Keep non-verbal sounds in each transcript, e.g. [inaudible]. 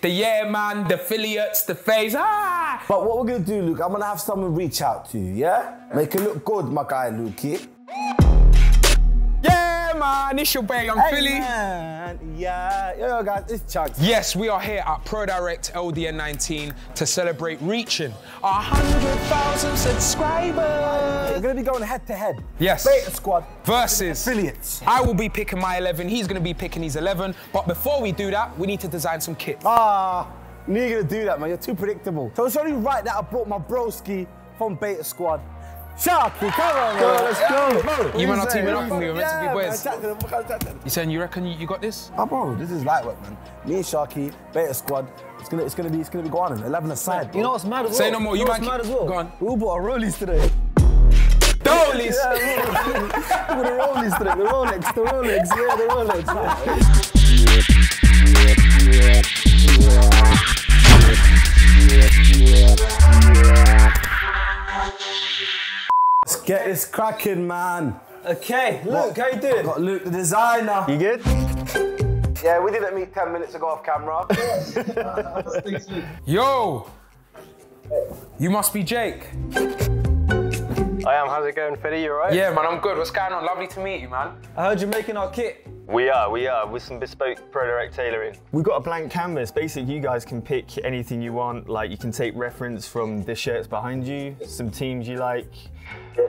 The yeah man, the Afillyates, the face. Ah! But what we're gonna do, Luke, I'm gonna have someone reach out to you, yeah? Make it look good, my guy, Lukey. Man, it's your boy, Yung Filly. man. Yeah, yo, guys, it's Chunkz. Yes, we are here at ProDirect LDN 19 to celebrate reaching 100,000 subscribers. We're gonna be going head to head. Yes. Beta squad. Versus Afillyates. I will be picking my 11, he's gonna be picking his 11. But before we do that, we need to design some kits. Ah, you're gonna do that, man. You're too predictable. So it's only right that I brought my broski from Beta Squad. Sharky, come on, man. let's go. You man are teaming up with me, we're meant to be boys. chat to them, chat to them. You saying you reckon you, you got this? Oh, bro, this is lightweight, man. Me and Sharky, Beta Squad. It's gonna, it's gonna be, it's gonna be going on. 11 aside. You know what's mad as well? Say no more, you know man what's mad as well? go on. We all bought a Rollies today. Dollies! Yeah, we bought a Rollies today. The Rolex, the Rolex, yeah, the Rolex. [laughs] Yeah. This cracking, man. Okay, Luke, how you doing? Got Luke, the designer. You good? Yeah, we didn't meet 10 minutes ago off camera. [laughs] Yo! You must be Jake. I am. How's it going, Fiddy? You alright? Yeah, man, I'm good. What's going on? Lovely to meet you, man. I heard you're making our kit. We are. We are with some bespoke Pro Direct tailoring. We've got a blank canvas. Basically, you guys can pick anything you want. Like, you can take reference from the shirts behind you, some teams you like,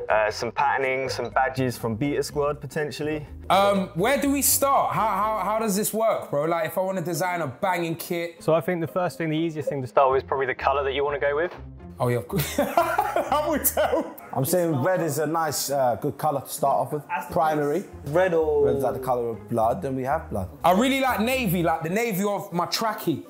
uh, some patterning, some badges from Beta Squad potentially. Um, where do we start? How, how, how does this work, bro? Like, if I want to design a banging kit. So I think the first thing, the easiest thing to start with is probably the colour that you want to go with. Oh, yeah, of course. I would tell. I'm saying red is a nice, uh, good color to start off with. Primary. Red or Red's like the color of blood, and we have blood. I really like navy, like the navy of my trackie.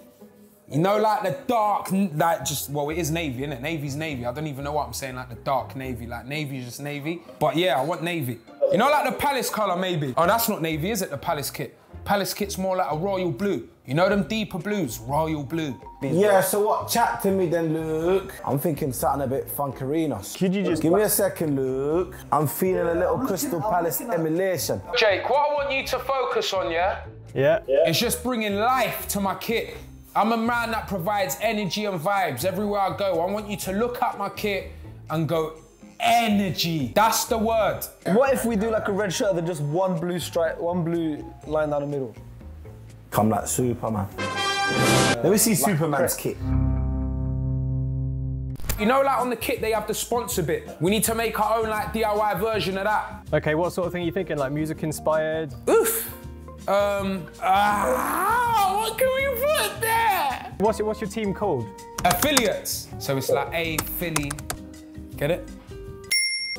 You know, like the dark, n- like just, well, it is navy, isn't it? Navy's navy. I don't even know what I'm saying, like the dark navy. Like navy is just navy. But yeah, I want navy. You know, like the palace color, maybe. Oh, that's not navy, is it? The palace kit. Palace kit's more like a royal blue. You know them deeper blues? Royal blue. Yeah, so what? Chat to me then, Luke. I'm thinking something a bit funkerinos. Could you just- give me a second, Luke? I'm feeling a little Crystal Palace emulation. Jake, what I want you to focus on, yeah, Yeah. It's just bringing life to my kit. I'm a man that provides energy and vibes everywhere I go. I want you to look at my kit and go, energy. That's the word. What if we do like a red shirt with just one blue stripe, one blue line down the middle? Come like Superman. Let me see Superman's kit. You know, like on the kit, they have the sponsor bit. We need to make our own like DIY version of that. Okay, what sort of thing are you thinking? Like music inspired? Oof. Um. Ah, what can we put there? What's your, what's your team called? Afillyates. So it's like a Filly. Get it?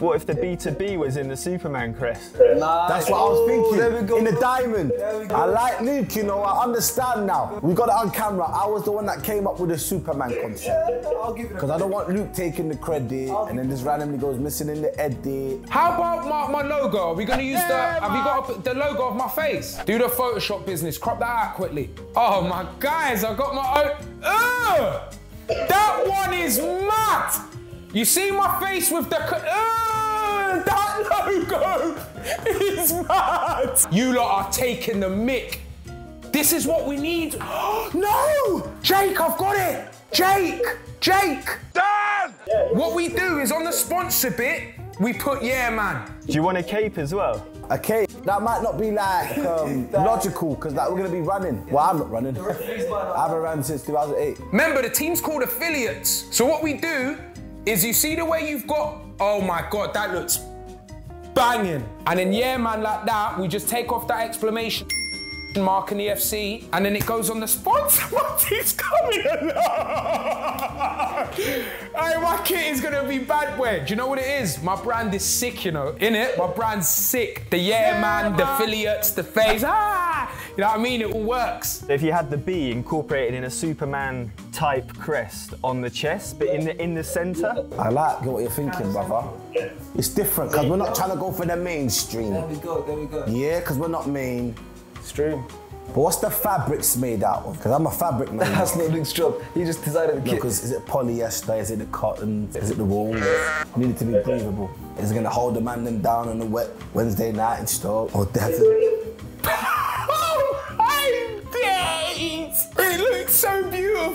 What if the B2B was in the Superman crest? That's what I was thinking. There we go. In the diamond. There we go. I like Luke, you know, I understand now. We got it on camera. I was the one that came up with the Superman concept. I'll give it Because I don't want Luke taking the credit and then this randomly goes missing in the edit. How about my, my logo? Are we gonna use the? Have you got a- the logo of my face? Do the Photoshop business. Crop that out quickly. Oh my guys, I got my own. Ugh! That one is mad. You see my face with the. co- Ugh! That logo is mad. You lot are taking the mick. This is what we need. [gasps] no! Jake, I've got it! Jake! Jake! Dan! What we do is on the sponsor bit, we put yeah man. Do you want a cape as well? A cape? that might not be like um, [laughs] logical because like, we're gonna be running. Well, I'm not running. I haven't run since 2008. Remember, the team's called Afillyates. So what we do is you see the way you've got, oh my God, that looks banging. And then yeah man like that, we just take off that exclamation mark in the FC, and then it goes on the sponsor. [laughs] What is coming along? [laughs] hey, my kit is gonna be bad way. Do you know what it is? My brand is sick, you know. In it, my brand's sick. The yeah, man, the Afillyates, the face. Ah, you know what I mean? It all works. If you had the B incorporated in a Superman type crest on the chest, but in the in the center, I like what you're thinking, brother. It's different because we're not trying to go for the mainstream. There we go, there we go. Yeah, because we're not main. Stream. But what's the fabrics made out of? Because I'm a fabric man. [laughs] That's not Luke's job. He just decided the kit. Because is it polyester? Is it the cotton? Is it the wool? You need it to be breathable. Is it gonna hold the man them down on a wet Wednesday night in Stoke? Or desert? Oh,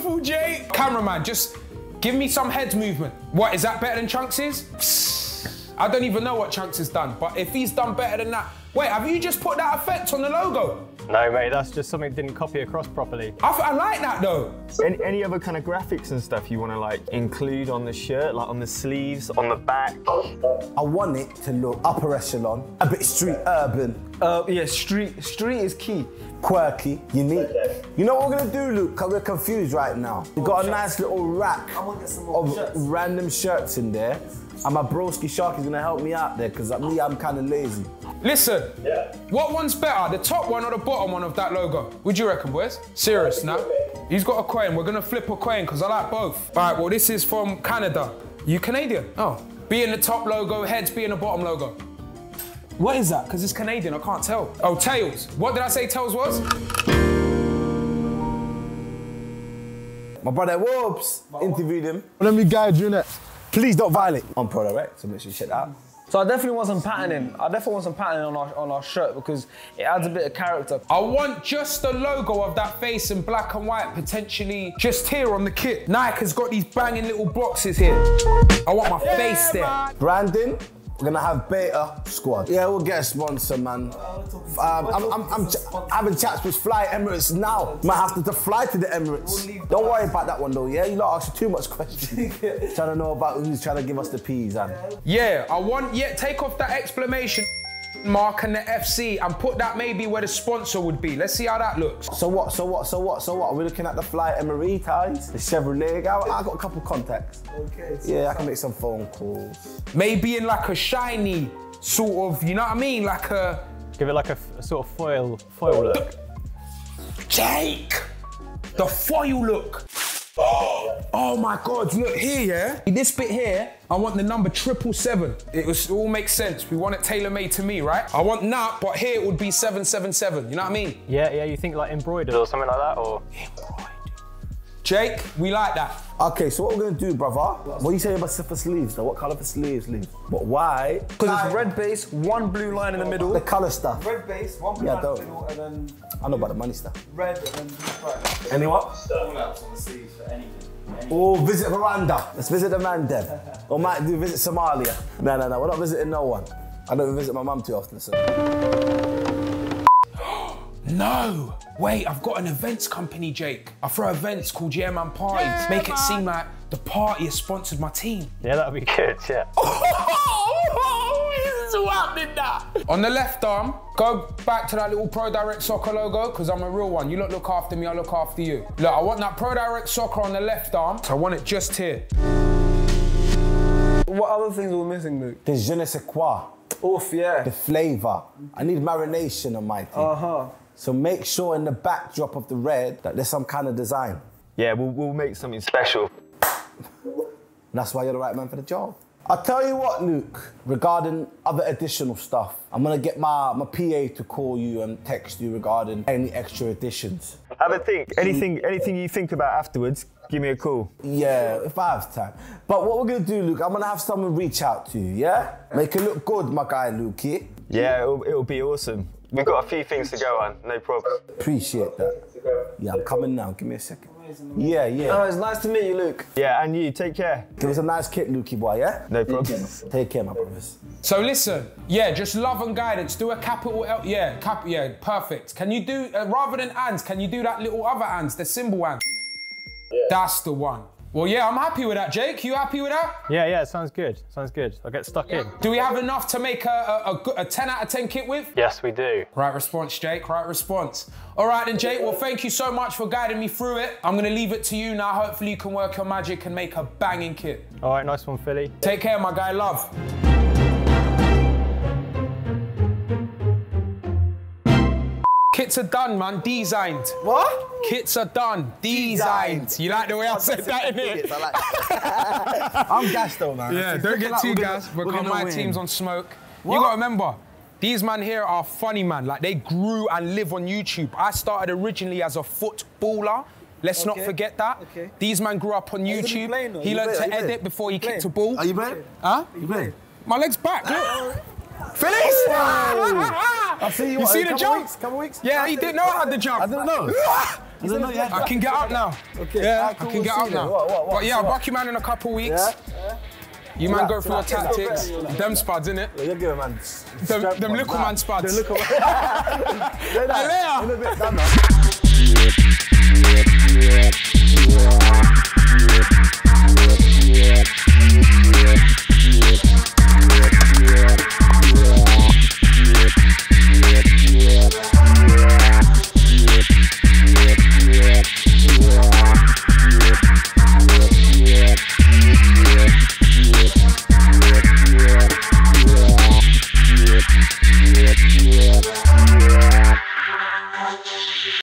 beautiful, Jake. Cameraman, just give me some head movement. What, is that better than Chunkz' I don't even know what Chunkz has done, but if he's done better than that. Wait, have you just put that effect on the logo? No, mate, That's just something that didn't copy across properly. I, I like that though. Any, any other kind of graphics and stuff you want to like include on the shirt, like on the sleeves, on the back? I want it to look upper echelon, a bit street urban, Uh, yeah, street street is key. quirky, unique. You know what we're gonna do, Luke? Cause we're confused right now. We've got a nice little rack of random shirts in there. And my broski shark is gonna help me out there, cause me, I'm kinda lazy. Listen, yeah. what one's better, the top one or the bottom one of that logo? Would you reckon, boys? Serious now? He's got a coin. We're gonna flip a coin because I like both. All right, well, this is from Canada. You Canadian? Oh. Be in the top logo, heads be in the bottom logo. What is that? Because it's Canadian, I can't tell. Oh, tails. What did I say tails was? My brother Whoops interviewed him. Let me guide you next. Please don't violate on Pro Direct, so make sure you check that out. So I definitely want some patterning. I definitely want some patterning on our on our shirt because it adds a bit of character. I want just the logo of that face in black and white, potentially just here on the kit. Nike has got these banging little boxes here. I want my face there. Brandon, we're gonna have Beta Squad. Yeah, we'll get a sponsor, man. Um, I'm, I'm, I'm ch- having chats with Fly Emirates now. Might have to, to fly to the Emirates. Don't worry about that one though, yeah? You lot ask too much questions. [laughs] trying to know about who's trying to give us the peas, and Yeah, I want, yeah, take off that exclamation mark and the FC and put that maybe where the sponsor would be. Let's see how that looks. So what, so what, so what, so what? We're looking at the Fly ties, the Chevrolet. I, I got a couple contacts. Okay. Yeah, I can make some phone calls. Maybe in like a shiny sort of, you know what I mean? Like a Give it like a sort of foil foil look. Jake! The foil look. Oh Oh my God, look here, yeah? This bit here, I want the number triple seven. It, was, it all makes sense. We want it tailor-made to me, right? I want that, but here it would be 777. You know what I mean? Yeah, yeah. You think like embroidered? or something like that, or Embroidered. Jake, we like that. Okay, so what we're gonna do, brother? What are you saying about for sleeves? Though? What color for sleeves, Lee? But why? Because it's red base, one blue line in the middle. The color stuff. Red base, one blue Yeah, line don't. in the middle, and then I know about the money stuff. red, and then blue stripe. Any what? All outs on the sleeves for anything. Oh, visit Rwanda. Let's visit the man then. or might do visit Somalia. No, no, no. We're not visiting no one. I don't visit my mum too often, so. [gasps] No! Wait, I've got an events company, Jake. I throw events called Yeah Man Parties. Make it seem like the party has sponsored my team. Yeah, that'd be good, yeah. [laughs] this is happening now. On the left arm, go back to that little Pro Direct Soccer logo, because I'm a real one. You look look after me, I look after you. Look, I want that Pro Direct Soccer on the left arm, so I want it just here. What other things are we missing, Luke? The je ne sais quoi. Oof, yeah. The flavor. I need marination on my thing. Uh huh. So make sure in the backdrop of the red that there's some kind of design. Yeah, we'll, we'll make something special. That's why you're the right man for the job. I'll tell you what, Luke, regarding other additional stuff, I'm gonna get my, my PA to call you and text you regarding any extra additions. Have a think. Anything, anything you think about afterwards, give me a call. Yeah, if I have time. But what we're gonna do, Luke, I'm gonna have someone reach out to you, yeah? Make it look good, my guy, Lukey. Yeah, it'll, it'll be awesome. We've got a few things to go on, no problem. Appreciate that. Yeah, I'm coming now. Give me a second. Yeah, Oh, yeah. it's nice to meet you, Luke. Yeah, and you, take care. Give us a nice kit, Lukey boy, yeah? No problem. Take care, my brothers. So listen, yeah, just love and guidance. Do a capital L, yeah, cap, yeah, perfect. Can you do uh, rather than ands? Can you do that little other ands, the symbol and? That's the one. Well, yeah, I'm happy with that, Jake. You happy with that? Yeah, yeah. Sounds good. Sounds good. I'll get stuck in. Do we have enough to make a, a, a, a 10 out of 10 kit with? Yes, we do. Right response, Jake. Right response. All right, then, Jake. Well, thank you so much for guiding me through it. I'm gonna leave it to you now. Hopefully, you can work your magic and make a banging kit. All right, nice one, Filly. Take care, my guy. Love. Kits are done, man. Designed. What? Kits are done. Designed. You like the way I said that, innit? [laughs] I'm gassed though, man. Yeah, don't get like too we're gassed we're because gonna my win. team's on smoke. You gotta remember, these man here are funny man. Like they grew and live on YouTube. I started originally as a footballer. Let's not forget that. okay. These man grew up on you YouTube. playing, though? he You learned play- to edit playing? before he You kicked a ball. Are you playing? Huh? You playing? My leg's back. Look. Feliz! [laughs] I see you. You what, see the couple jump? Weeks, couple weeks. Yeah, he didn't know how to jump. I didn't know. [laughs] I don't know yet. I can get up now. Okay. Yeah, alright, I can get we'll up see then. now. What, what, what? But yeah, I'll So back you man in a couple weeks. Yeah? You man go So through your that- so that- tactics. Them spuds, innit? Yeah, you give it, man. Them, Strap them on. little Nah, man spuds. The little [laughs] man. Say